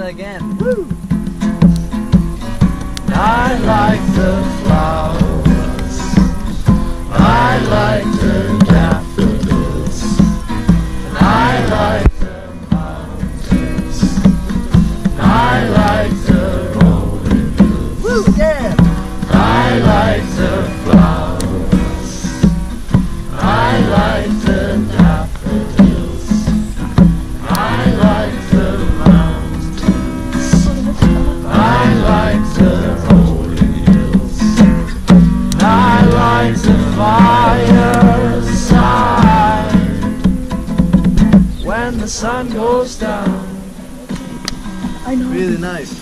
Let's do that again. Woo! I like the sun goes down. I know. Really nice.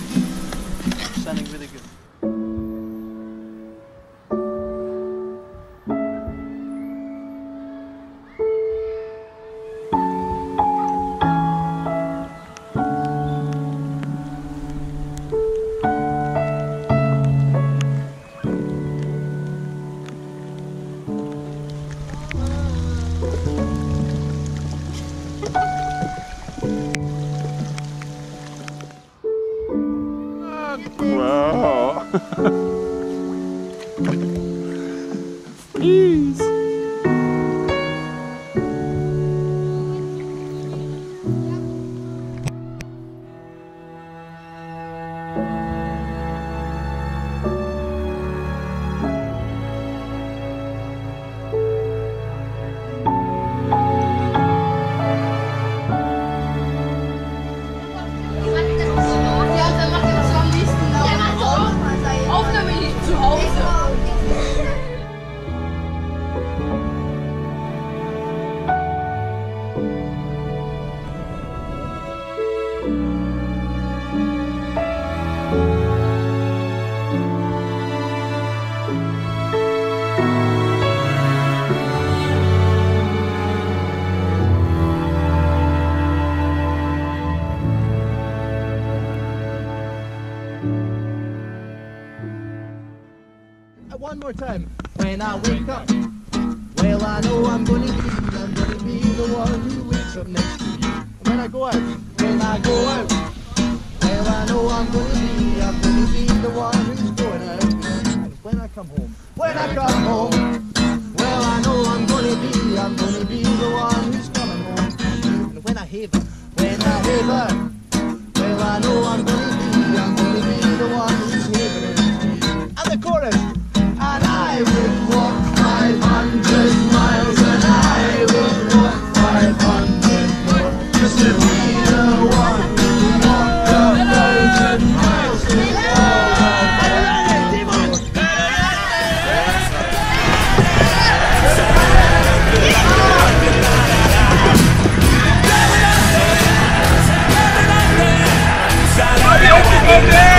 Wow. Please. Ja, one more time. When I wake up, well, I know I'm gonna be, I'm gonna be the one who wakes up next to you. When I go out, when I go out, well, I know I'm gonna be, I'm gonna be the one who's going out. And when I come home, when I come home, well, I know I'm gonna be, I'm gonna be the one who's coming home. And when I haver, when I haver. Yeah.